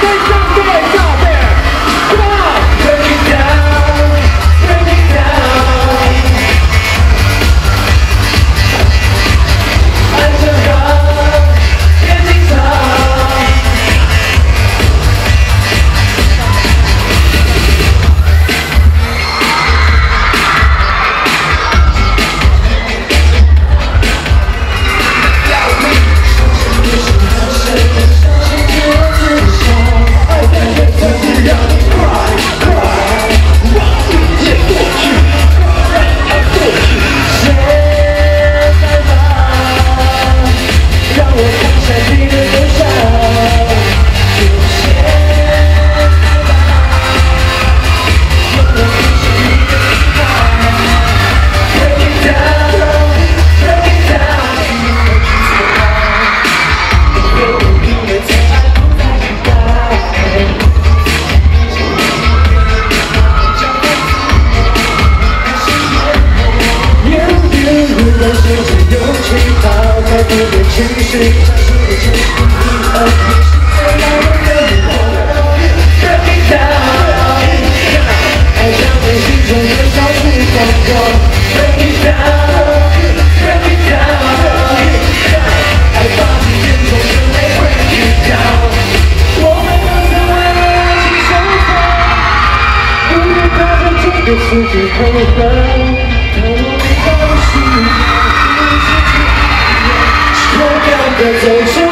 Say something! 这世界有句话叫做远征难道是天就是 it get it it 爱上你心中的那个小熊 i'm breaking down it 类。Break it down，我们都曾为了生活不愿活在这个世界中来的坚持。